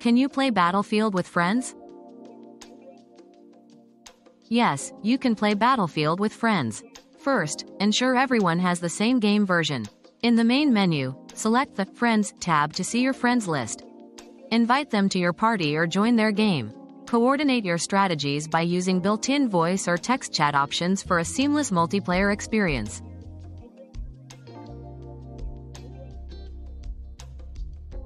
Can you play Battlefield with friends? Yes, you can play Battlefield with friends. First, ensure everyone has the same game version. In the main menu, select the Friends tab to see your friends list. Invite them to your party or join their game. Coordinate your strategies by using built in voice or text chat options for a seamless multiplayer experience.